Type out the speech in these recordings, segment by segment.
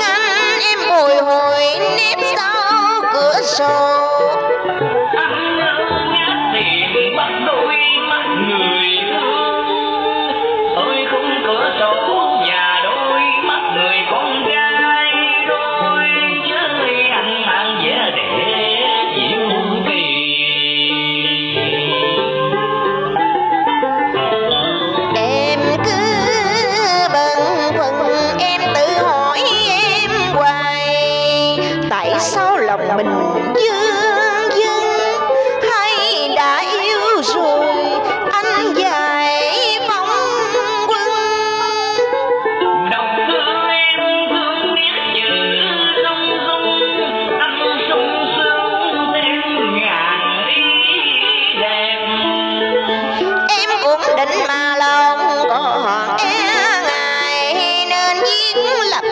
anh em ngồi hồi nếp sau cửa sổ. mình dương dương hay đã yêu rồi anh dài bóng quân. Đồng thơ em thương biết chữ sông sông anh sung sướng đêm ngàn đi đẹp. Em cũng định mà lòng còn e ngại nên giết lập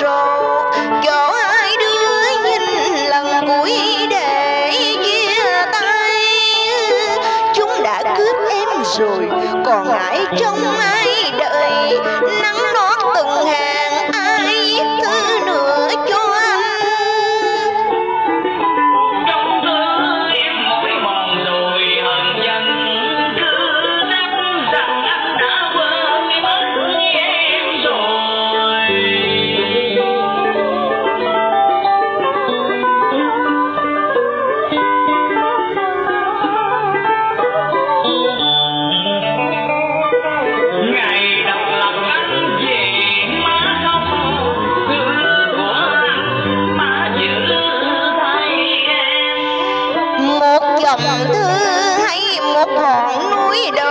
rộ chỗ hai đứa nhìn lần cuối để chia tay. Chúng đã cướp em rồi, còn lại trong ai đợi. Nắng dòng thư hay một ngọn núi đời